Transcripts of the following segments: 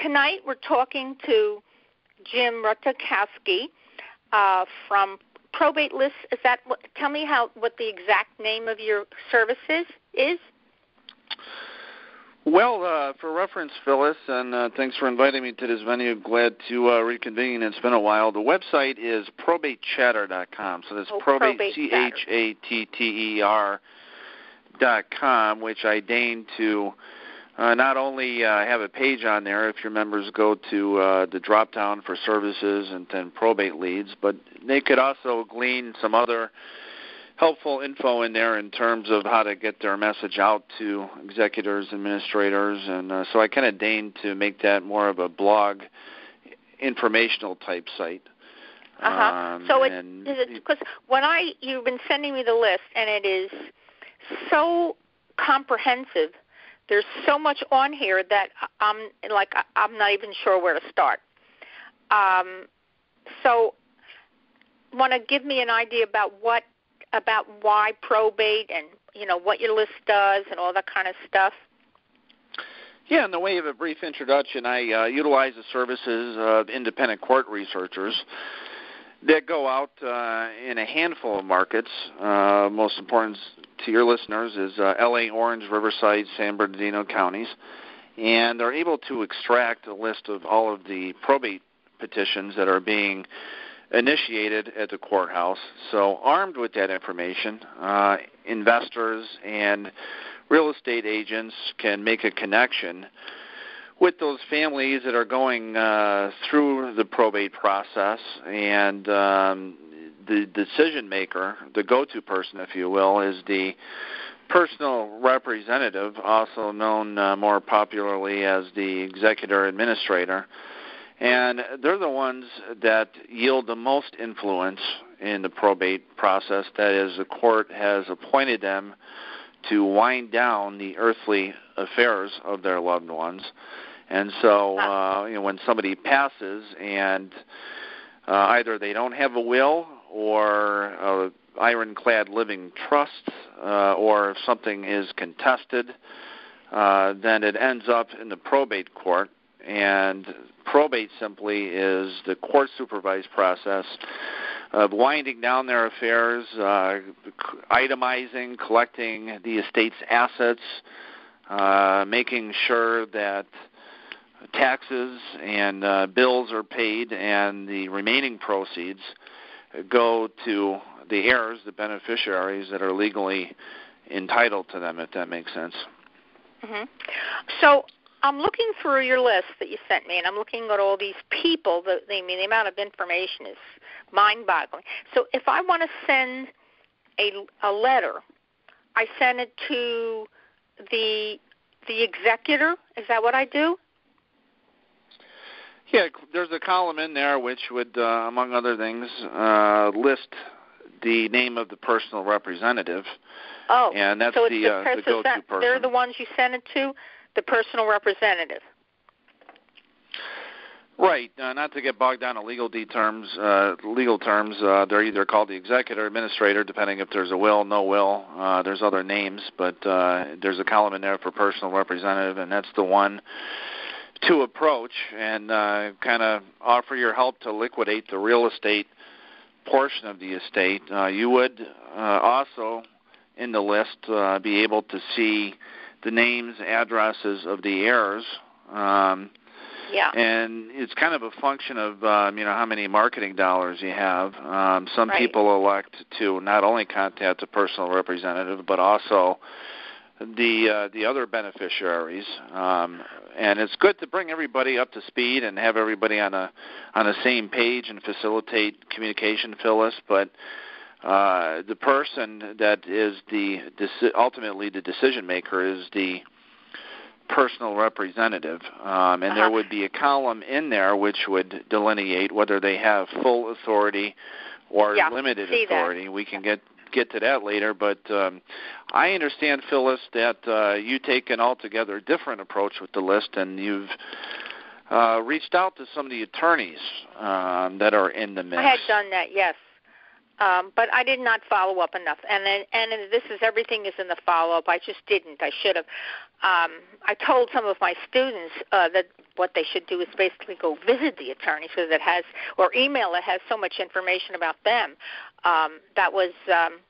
tonight we're talking to Jim Rutkowski uh, from Probate List. Is that what, tell me how what the exact name of your services is? Well, uh, for reference, Phyllis, and uh, thanks for inviting me to this venue. Glad to uh, reconvene. It's been a while. The website is probatechatter.com. So that's oh, probate, C H A T T E R dot com, which I deign to uh, not only uh, have a page on there if your members go to uh, the drop down for services and then probate leads, but they could also glean some other helpful info in there in terms of how to get their message out to executors, administrators, and uh, so I kind of deigned to make that more of a blog, informational type site. Uh huh. Um, so it because when I you've been sending me the list and it is so comprehensive. There's so much on here that I'm like I'm not even sure where to start. Um, so, want to give me an idea about what about why probate and you know what your list does and all that kind of stuff? Yeah, in the way of a brief introduction, I uh, utilize the services of independent court researchers that go out uh, in a handful of markets. Uh, most important to your listeners is uh, L.A., Orange, Riverside, San Bernardino counties, and they're able to extract a list of all of the probate petitions that are being initiated at the courthouse. So, armed with that information, uh, investors and real estate agents can make a connection with those families that are going uh, through the probate process and um, the decision maker, the go-to person, if you will, is the personal representative, also known uh, more popularly as the executor administrator and they're the ones that yield the most influence in the probate process. That is, the court has appointed them to wind down the earthly affairs of their loved ones. And so, uh, you know, when somebody passes and uh, either they don't have a will or a ironclad living trust, uh, or if something is contested, uh, then it ends up in the probate court, and probate simply is the court supervised process of winding down their affairs, uh, itemizing, collecting the estate's assets, uh, making sure that taxes and uh, bills are paid, and the remaining proceeds go to the heirs, the beneficiaries that are legally entitled to them, if that makes sense. Mm-hmm. So I'm looking through your list that you sent me, and I'm looking at all these people. That I mean, the amount of information is mind-boggling. So if I want to send a a letter, I send it to the the executor. Is that what I do? Yeah, there's a column in there which would, uh, among other things, uh, list the name of the personal representative. Oh, and that's so the, the, uh, the go-to person. They're the ones you send it to the personal representative. Right. Uh, not to get bogged down in legal terms. Uh, legal terms. Uh, they're either called the executor, administrator, depending if there's a will, no will. Uh, there's other names, but uh, there's a column in there for personal representative, and that's the one to approach and uh, kind of offer your help to liquidate the real estate portion of the estate. Uh, you would uh, also, in the list, uh, be able to see the names, addresses of the heirs. Um, yeah. And it's kind of a function of um, you know how many marketing dollars you have. Um, some right. people elect to not only contact a personal representative, but also the uh, the other beneficiaries. Um, and it's good to bring everybody up to speed and have everybody on a on the same page and facilitate communication, Phyllis. But uh, the person that is the ultimately the decision maker is the personal representative, um, and uh-huh. there would be a column in there which would delineate whether they have full authority or yeah, limited authority. That. We can get get to that later, but um, I understand, Phyllis, that uh, you take an altogether different approach with the list, and you've uh, reached out to some of the attorneys um, that are in the mix. I had done that, yes. Um, but I did not follow up enough, and and this is everything is in the follow up. I just didn't. I should have. Um, I told some of my students uh, that what they should do is basically go visit the attorney because it has or email it has so much information about them. Um, that was. Um,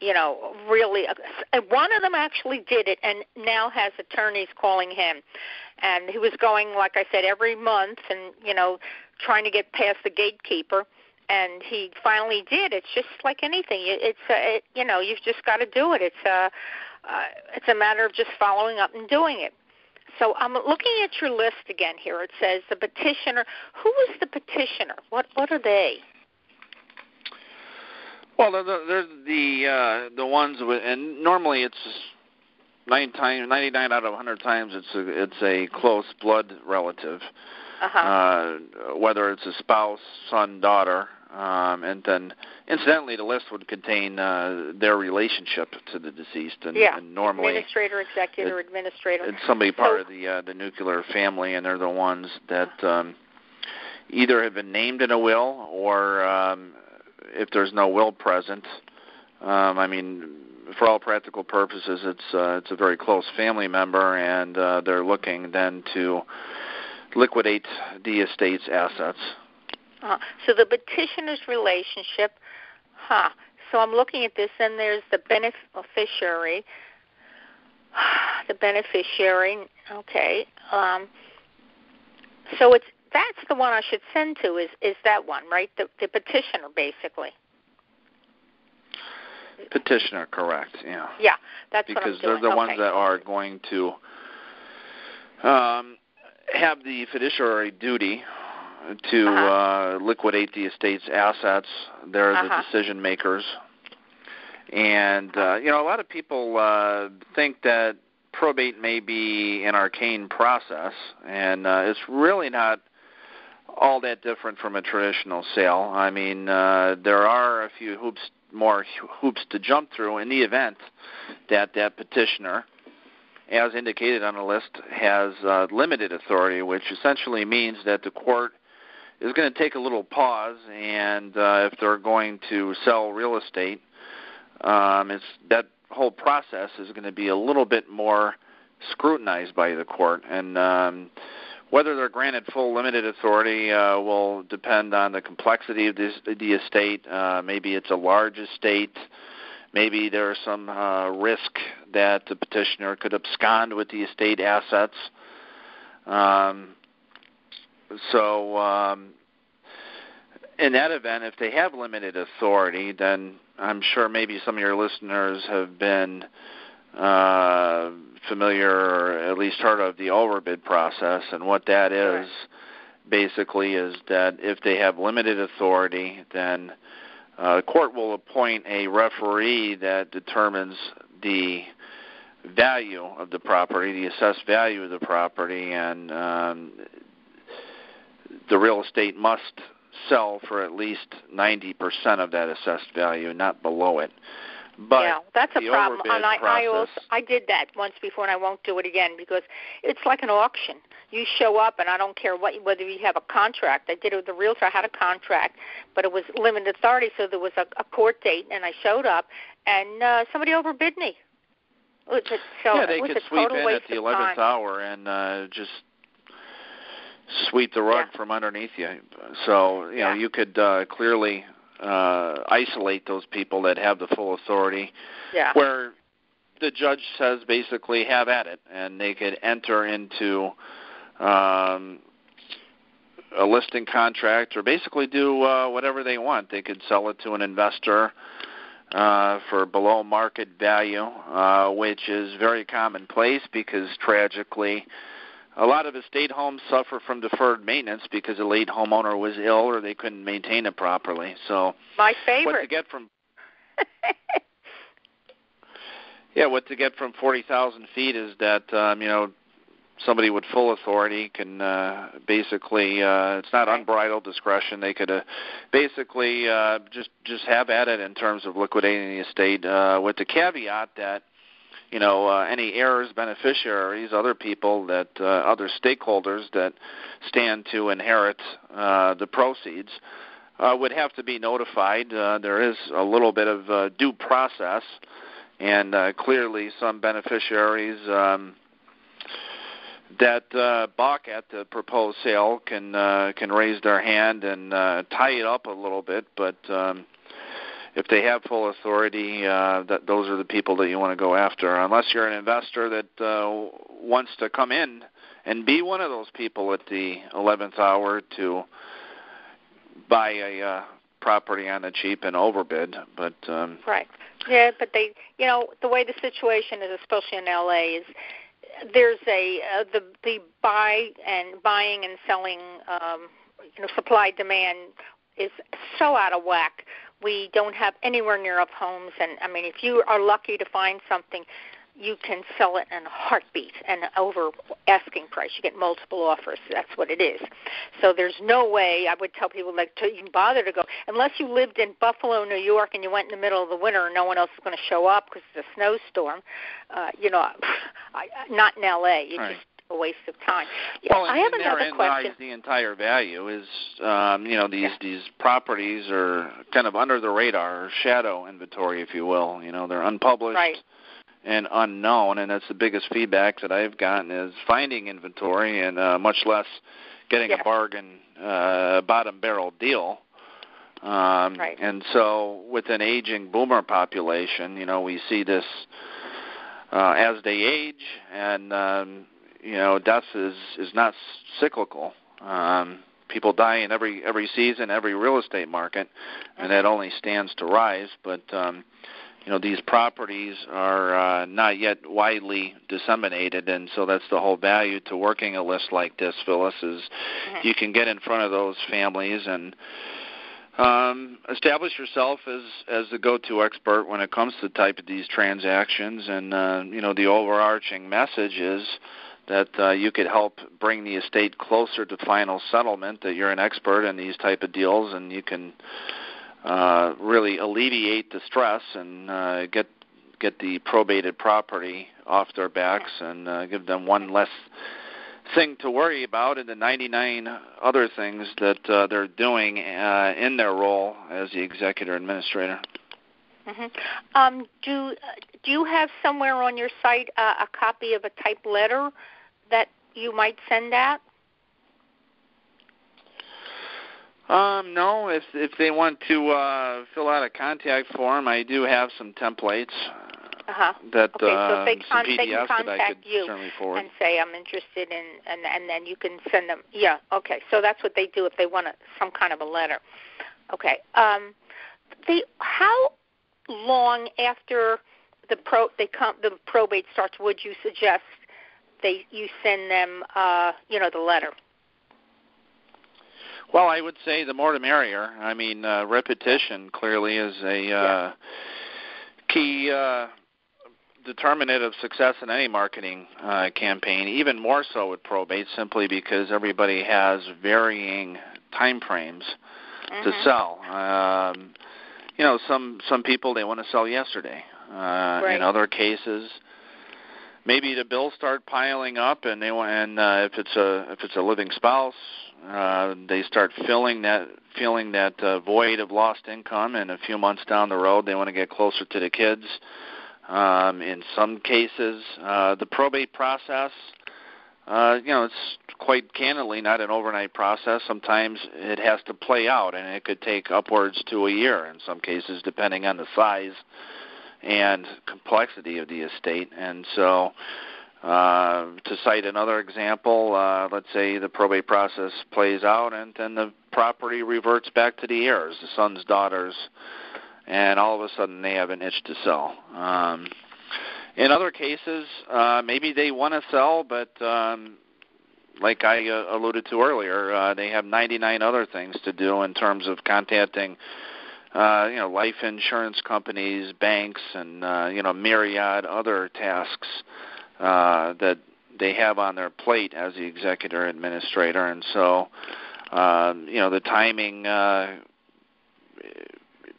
you know, really, uh, one of them actually did it and now has attorneys calling him. And he was going, like I said, every month and, you know, trying to get past the gatekeeper and he finally did. It's just like anything. It's uh, it, you know you've just got to do it. It's a uh, it's a matter of just following up and doing it. So I'm looking at your list again here. It says the petitioner. Who is the petitioner? What what are they? Well, they're the they're the, uh, the ones with, and normally it's nine times, ninety nine out of hundred times it's a it's a close blood relative. Uh-huh. Uh, whether it's a spouse, son, daughter, um, and then incidentally the list would contain uh, their relationship to the deceased and, yeah. and normally administrator executor it, administrator it's somebody part so, of the uh, the nuclear family and they're the ones that um, either have been named in a will or um, if there's no will present um, I mean for all practical purposes it's uh, it's a very close family member and uh, they're looking then to liquidate the estate's assets uh, so the petitioner's relationship, huh? So I'm looking at this, and there's the beneficiary. The beneficiary, okay. Um, so it's that's the one I should send to. Is is that one right? The the petitioner, basically. Petitioner, correct? Yeah. Yeah, that's because they're the okay. ones that are going to um, have the fiduciary duty to uh-huh. uh, liquidate the estate's assets. They're uh-huh. the decision makers. And, uh, you know, a lot of people uh, think that probate may be an arcane process, and uh, it's really not all that different from a traditional sale. I mean, uh, there are a few hoops, more hoops to jump through in the event that that petitioner, as indicated on the list, has uh, limited authority, which essentially means that the court is going to take a little pause, and uh, if they're going to sell real estate, um, it's that whole process is going to be a little bit more scrutinized by the court, and um, whether they're granted full limited authority uh, will depend on the complexity of this, the estate. Uh, maybe it's a large estate. Maybe there's some uh, risk that the petitioner could abscond with the estate assets. Um, so um, in that event, if they have limited authority, then I'm sure maybe some of your listeners have been uh, familiar or at least heard of the overbid process. And what that is basically is that if they have limited authority, then uh, the court will appoint a referee that determines the value of the property, the assessed value of the property, and um, the real estate must sell for at least 90% of that assessed value, not below it. But yeah, that's a problem. And I, process, I also I did that once before, and I won't do it again because it's like an auction. You show up, and I don't care what whether you have a contract. I did it with the realtor. I had a contract, but it was limited authority, so there was a, a court date, and I showed up, and uh, somebody overbid me. So yeah, they it was could a sweep in at the eleventh hour and uh, just sweep the rug Yeah. from underneath you. So you know Yeah. you could uh, clearly uh, isolate those people that have the full authority, Yeah. where the judge says basically have at it, and they could enter into um, a listing contract or basically do uh, whatever they want. They could sell it to an investor uh, for below market value, uh, which is very commonplace because tragically a lot of estate homes suffer from deferred maintenance because the late homeowner was ill or they couldn't maintain it properly. So My what favorite. to get from yeah, what to get from forty thousand feet is that um, you know somebody with full authority can uh, basically uh, it's not unbridled discretion. They could uh, basically uh, just just have at it in terms of liquidating the estate, uh, with the caveat that you know uh, any heirs, beneficiaries, other people that uh, other stakeholders that stand to inherit uh, the proceeds. uh, would have to be notified. Uh, there is a little bit of uh, due process, and uh, clearly some beneficiaries um, that uh, balk at the proposed sale can uh, can raise their hand and uh, tie it up a little bit, but. Um, if they have full authority, uh, that those are the people that you want to go after. Unless you're an investor that uh, wants to come in and be one of those people at the 11th hour to buy a uh, property on the cheap and overbid. But um, right, yeah, but they, you know, the way the situation is, especially in LA, is there's a uh, the the buy and buying and selling, um, you know, supply demand is so out of whack. We don't have anywhere near enough homes, and I mean, if you are lucky to find something, you can sell it in a heartbeat and over asking price. You get multiple offers. That's what it is. So there's no way I would tell people like to even bother to go unless you lived in Buffalo, New York, and you went in the middle of the winter and no one else is going to show up because it's a snowstorm. Uh, you know, I, not in L.A. You right. just a waste of time. Well, I have another question. the entire value is um, you know these yeah. these properties are kind of under the radar, shadow inventory, if you will. You know they're unpublished. Right and unknown, and that's the biggest feedback that I've gotten is finding inventory and uh, much less getting yeah. a bargain uh, bottom barrel deal. Um, right. And so, with an aging boomer population, you know, we see this uh, as they age, and um, you know, death is is not cyclical. Um, people die in every every season, every real estate market, and that only stands to rise. But um, you know these properties are uh, not yet widely disseminated, and so that's the whole value to working a list like this, Phyllis. Is mm-hmm. you can get in front of those families and um, establish yourself as as the go-to expert when it comes to the type of these transactions, and uh, you know the overarching message is that uh, you could help bring the estate closer to final settlement. That you're an expert in these type of deals, and you can uh, really alleviate the stress and uh, get get the probated property off their backs and uh, give them one less thing to worry about and the 99 other things that uh, they're doing uh, in their role as the executor administrator. Mm-hmm. Um, do do you have somewhere on your site uh, a copy of a type letter that you might send out? Um, no, if if they want to uh, fill out a contact form, I do have some templates uh-huh. that okay, uh, so if they, some con- they can contact that you and say I'm interested in, and and then you can send them. Yeah, okay. So that's what they do if they want a, some kind of a letter. Okay. Um, they how long after the pro they come the probate starts would you suggest they you send them uh, you know the letter? Well, I would say the more the merrier. I mean, uh, repetition clearly is a uh, yeah. key uh, determinant of success in any marketing uh, campaign. Even more so with probate, simply because everybody has varying time frames mm-hmm. to sell. Um, you know, some some people they want to sell yesterday. Uh, right. In other cases, maybe the bills start piling up, and they want. And uh, if it's a if it's a living spouse, uh, they start filling that feeling that uh, void of lost income, and a few months down the road, they want to get closer to the kids. Um, in some cases, uh, the probate process, uh, you know, it's quite candidly not an overnight process. Sometimes it has to play out, and it could take upwards to a year in some cases, depending on the size and complexity of the estate. And so, uh, to cite another example, uh, let's say the probate process plays out and then the property reverts back to the heirs, the sons, daughters, and all of a sudden they have an itch to sell. Um, in other cases, uh, maybe they want to sell, but um, like I uh, alluded to earlier, uh, they have 99 other things to do in terms of contacting uh, you know, life insurance companies, banks, and uh, you know, myriad other tasks uh, that they have on their plate as the executor administrator, and so um, you know the timing uh,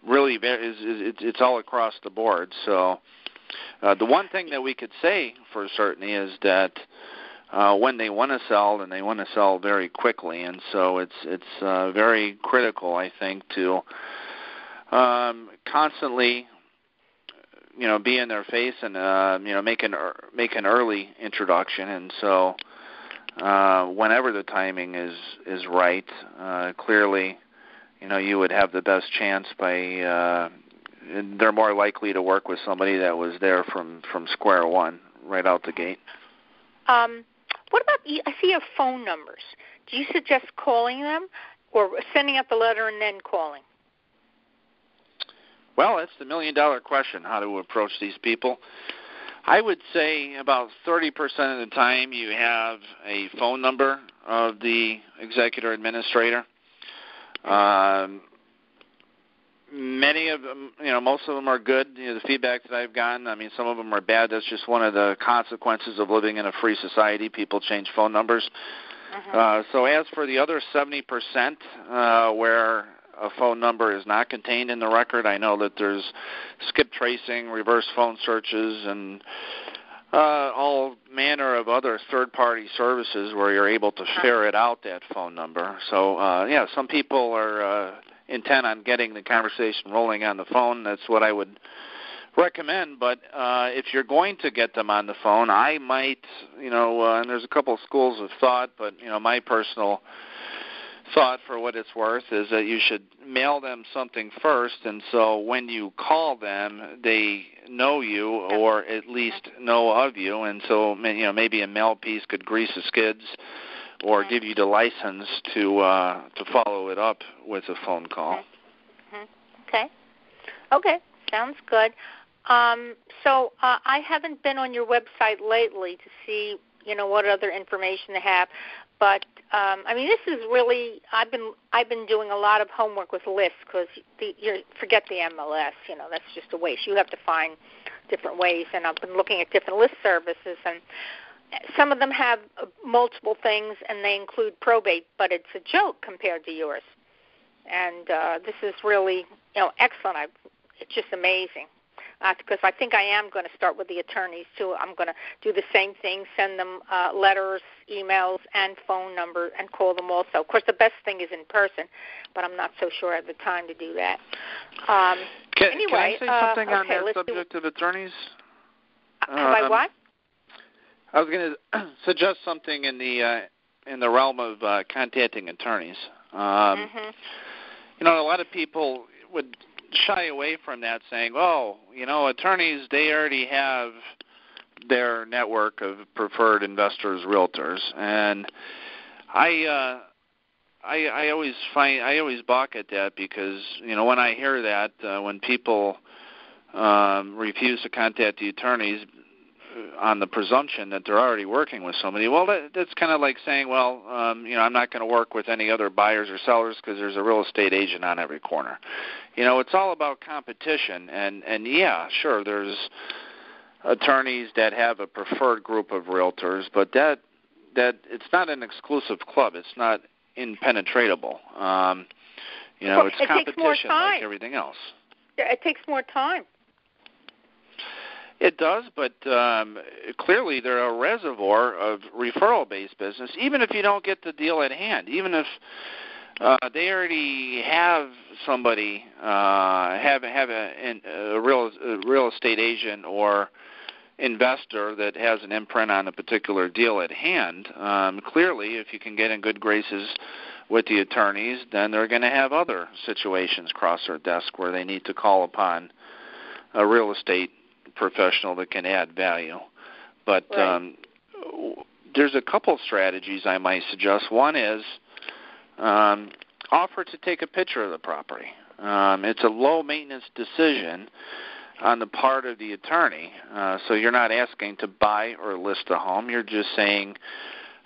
really is, is it's all across the board. So uh, the one thing that we could say for certain is that uh, when they want to sell, and they want to sell very quickly. And so it's it's uh, very critical, I think, to um, constantly, you know, be in their face and uh, you know make an make an early introduction. And so uh, whenever the timing is is right, uh, clearly, you know, you would have the best chance by. Uh, they're more likely to work with somebody that was there from from square one, right out the gate. Um, what about I see your phone numbers. Do you suggest calling them or sending out the letter and then calling? Well, that's the million dollar question how to approach these people. I would say about 30% of the time you have a phone number of the executor administrator. Um, many of them, you know, most of them are good. You know, the feedback that I've gotten, I mean, some of them are bad. That's just one of the consequences of living in a free society. People change phone numbers. Uh-huh. Uh, so as for the other 70%, uh, where a phone number is not contained in the record, I know that there's skip tracing, reverse phone searches, and uh, all manner of other third-party services where you're able to ferret out that phone number. So uh, yeah, some people are uh, intent on getting the conversation rolling on the phone. That's what I would recommend. But uh, if you're going to get them on the phone, I might, you know, uh, and there's a couple of schools of thought, but you know, my personal thought for what it's worth is that you should mail them something first and so when you call them they know you or at least know of you and so you know maybe a mail piece could grease the skids or give you the license to uh, to follow it up with a phone call. Mm-hmm. Okay. Okay. Sounds good. Um, so uh, I haven't been on your website lately to see, you know, what other information they have. But um, I mean, this is really I've been I've been doing a lot of homework with lists because you forget the MLS. You know, that's just a waste. You have to find different ways, and I've been looking at different list services and some of them have uh, multiple things and they include probate, but it's a joke compared to yours. And uh, this is really, you know, excellent. I, it's just amazing. Uh, because I think I am going to start with the attorneys too. I'm going to do the same thing, send them uh, letters, emails, and phone number, and call them also. Of course, the best thing is in person, but I'm not so sure I have the time to do that. Um, can, anyway, can I say something uh, okay, on that subject do, of attorneys? Uh, have I what? I was going to suggest something in the uh, in the realm of uh, contacting attorneys. Um, mm-hmm. You know, a lot of people would shy away from that, saying, "Oh, you know, attorneys they already have their network of preferred investors, realtors," and I. Uh, I, I always find I always balk at that because you know when I hear that uh, when people um, refuse to contact the attorneys on the presumption that they're already working with somebody. Well, that, that's kind of like saying, well, um, you know, I'm not going to work with any other buyers or sellers because there's a real estate agent on every corner. You know, it's all about competition, and and yeah, sure, there's attorneys that have a preferred group of realtors, but that that it's not an exclusive club. It's not impenetrable. Um, you know, it's it competition like everything else. It takes more time. It does, but um, clearly they're a reservoir of referral-based business. Even if you don't get the deal at hand, even if uh, they already have somebody, uh, have have a, a real a real estate agent or investor that has an imprint on a particular deal at hand. Um, clearly, if you can get in good graces with the attorneys, then they're going to have other situations cross their desk where they need to call upon a real estate professional that can add value. But right. um, there's a couple strategies I might suggest. One is um, offer to take a picture of the property. Um, it's a low maintenance decision on the part of the attorney. Uh, so you're not asking to buy or list a home. You're just saying,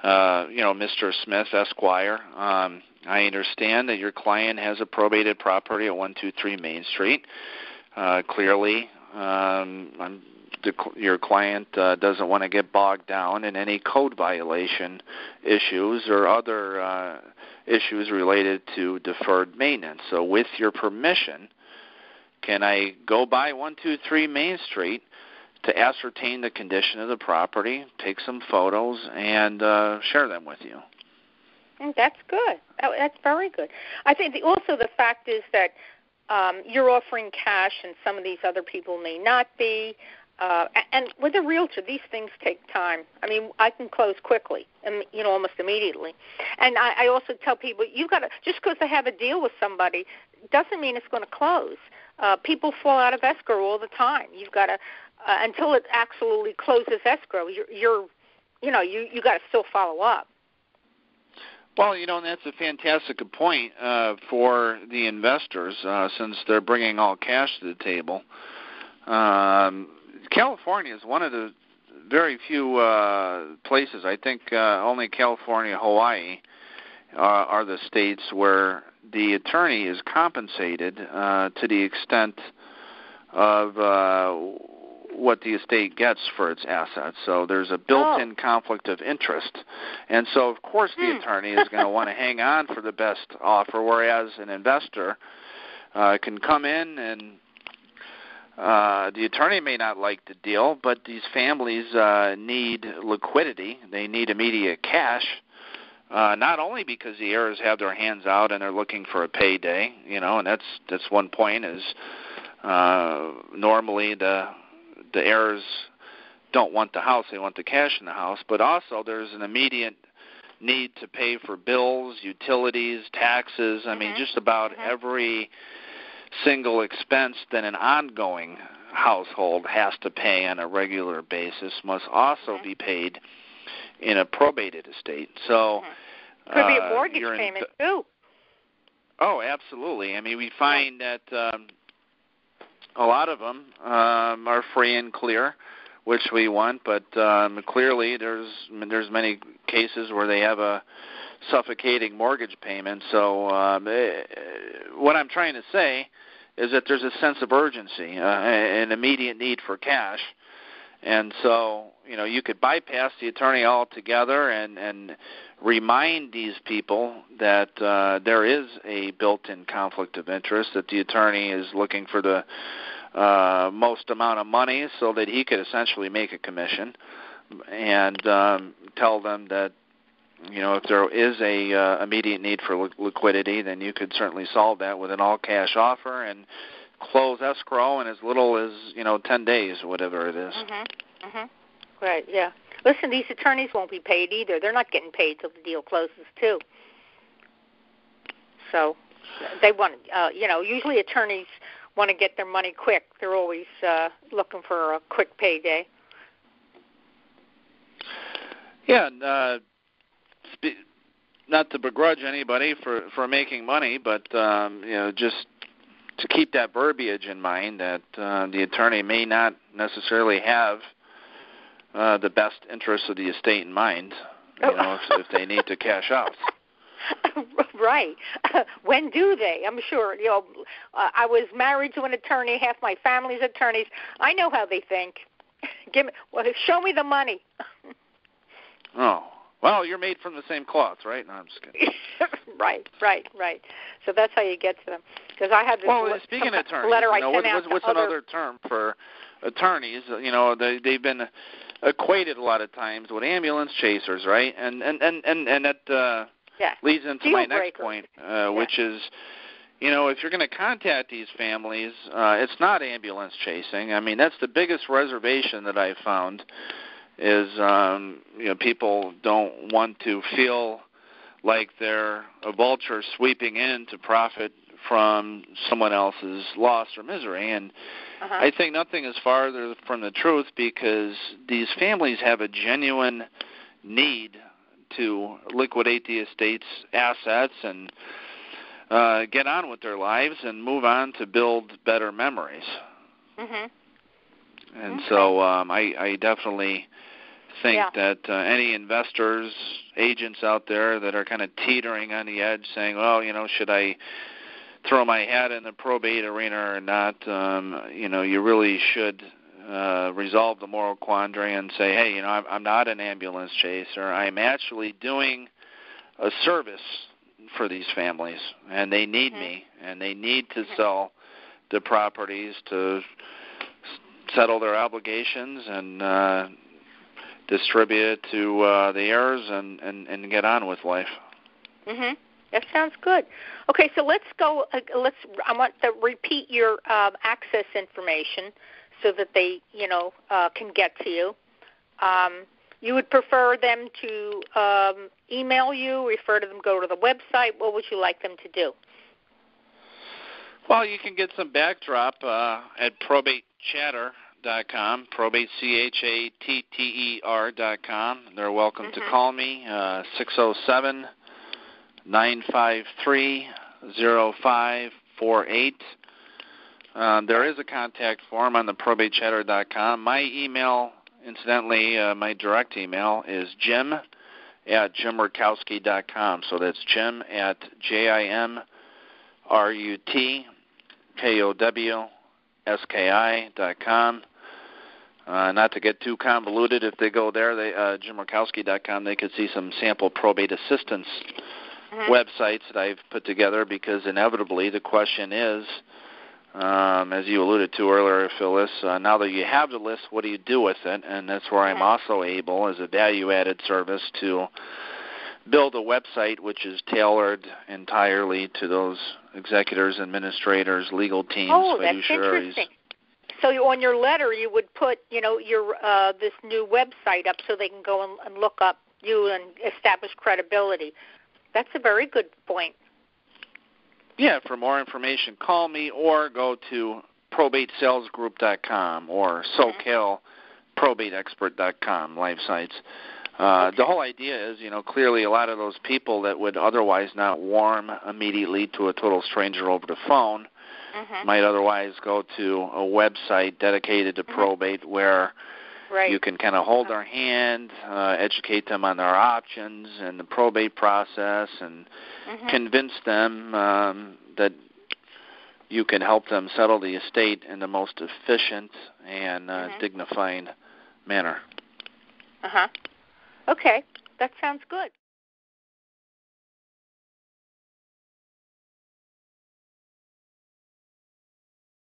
uh, you know, Mr. Smith, Esquire, um, I understand that your client has a probated property at 123 Main Street. Uh, clearly, um, I'm, the, your client uh, doesn't want to get bogged down in any code violation issues or other uh, issues related to deferred maintenance. So, with your permission, can I go by 123 Main Street, to ascertain the condition of the property, take some photos, and uh, share them with you. Mm, that's good. That's very good. I think the, also the fact is that um, you're offering cash, and some of these other people may not be. Uh, and with a realtor, these things take time. I mean, I can close quickly, and you know, almost immediately. And I, I also tell people, you got to just because I have a deal with somebody doesn't mean it's going to close. Uh, people fall out of escrow all the time. You've got to uh, until it absolutely closes escrow. You're, you're you know, you you got to still follow up. Well, you know, and that's a fantastic point uh, for the investors uh, since they're bringing all cash to the table. Um, California is one of the very few uh, places. I think uh, only California, Hawaii uh, are the states where the attorney is compensated uh, to the extent of uh, what the estate gets for its assets. So there's a built-in oh. conflict of interest, and so of course the hmm. attorney is going to want to hang on for the best offer, whereas an investor uh, can come in and uh, the attorney may not like the deal, but these families uh, need liquidity. They need immediate cash. Uh, not only because the heirs have their hands out and they're looking for a payday, you know, and that's that's one point is uh, normally the the heirs don't want the house; they want the cash in the house. But also, there's an immediate need to pay for bills, utilities, taxes. I mm-hmm. mean, just about mm-hmm. every single expense that an ongoing household has to pay on a regular basis must also mm-hmm. be paid in a probated estate. So mm-hmm. could be a uh, mortgage payment th- too. Oh, absolutely. I mean, we find that um, a lot of them um, are free and clear, which we want. But um, clearly, there's there's many cases where they have a suffocating mortgage payments. So um, eh, what I'm trying to say is that there's a sense of urgency, uh, an immediate need for cash, and so you know you could bypass the attorney altogether and and remind these people that uh, there is a built-in conflict of interest that the attorney is looking for the uh, most amount of money so that he could essentially make a commission and um, tell them that you know if there is a uh, immediate need for li- liquidity then you could certainly solve that with an all cash offer and close escrow in as little as you know 10 days whatever it is. Mhm. Mhm. Right, yeah. Listen, these attorneys won't be paid either. They're not getting paid till the deal closes too. So they want uh you know, usually attorneys want to get their money quick. They're always uh looking for a quick payday. Yeah, and uh not to begrudge anybody for for making money, but um, you know, just to keep that verbiage in mind that uh, the attorney may not necessarily have uh, the best interests of the estate in mind. You oh. know, if, if they need to cash out. right. when do they? I'm sure. You know, uh, I was married to an attorney. Half my family's attorneys. I know how they think. Give me. Well, show me the money. oh, well, you're made from the same cloth, right? No, I'm just kidding. right, right, right. So that's how you get to them. Because I had this well, speaking of attorneys, letter you know, I sent what's, out what's other... another term for attorneys? You know, they they've been equated a lot of times with ambulance chasers, right? And and and and and that uh, yeah. leads into Deal my breaker. next point, uh, yeah. which is. You know, if you're going to contact these families, uh, it's not ambulance chasing. I mean, that's the biggest reservation that I've found is um, you know people don't want to feel like they're a vulture sweeping in to profit from someone else's loss or misery and uh-huh. I think nothing is farther from the truth because these families have a genuine need to liquidate the estate's assets and uh, get on with their lives and move on to build better memories. Mhm. And okay. so um, I, I definitely think yeah. that uh, any investors, agents out there that are kind of teetering on the edge, saying, "Well, you know, should I throw my hat in the probate arena or not?" Um, you know, you really should uh, resolve the moral quandary and say, "Hey, you know, I'm, I'm not an ambulance chaser. I'm actually doing a service for these families, and they need mm-hmm. me, and they need to mm-hmm. sell the properties to settle their obligations and uh, distribute it to uh, the heirs and, and, and get on with life. Mhm. That sounds good. Okay, so let's go. Uh, let's. I want to repeat your um, access information so that they, you know, uh, can get to you. Um, you would prefer them to um, email you, refer to them, go to the website. What would you like them to do? Well, you can get some backdrop uh, at probatechatter.com, probate c h a t t e r dot com. They're welcome mm-hmm. to call me uh, six zero seven nine five three zero five four eight. Uh, there is a contact form on the probatechatter.com. My email, incidentally, uh, my direct email is jim at jimrutkowski.com. So that's jim at J I M R U T K O W S K I dot com. Uh, not to get too convoluted, if they go there, they uh, jimrutkowski.com, they could see some sample probate assistance mm-hmm. websites that I've put together because inevitably the question is, um, as you alluded to earlier, Phyllis, uh, now that you have the list, what do you do with it? And that's where I'm mm-hmm. also able, as a value-added service, to build a website which is tailored entirely to those executors, administrators, legal teams, oh, fiduciaries. That's interesting. So on your letter, you would put, you know, your uh, this new website up so they can go and, and look up you and establish credibility. That's a very good point. Yeah, for more information, call me or go to probatesalesgroup.com or SoCalProbateExpert.com live sites. Uh, the whole idea is, you know, clearly a lot of those people that would otherwise not warm immediately to a total stranger over the phone mm-hmm. might otherwise go to a website dedicated to mm-hmm. probate where right. you can kind of hold their hand, uh, educate them on their options and the probate process, and mm-hmm. convince them um, that you can help them settle the estate in the most efficient and uh, mm-hmm. dignified manner. Uh huh. Okay, that sounds good.